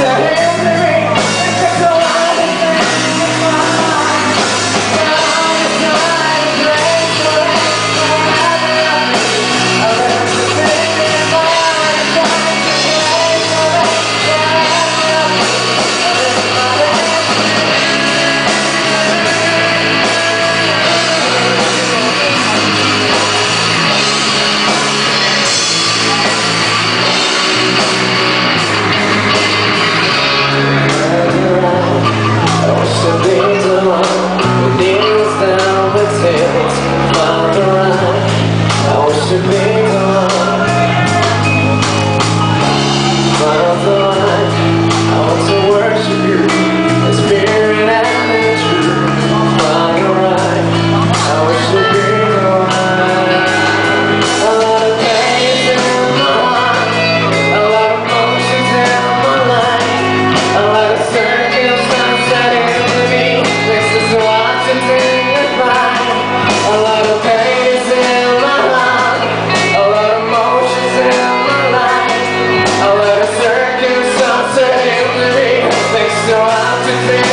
Yeah. everything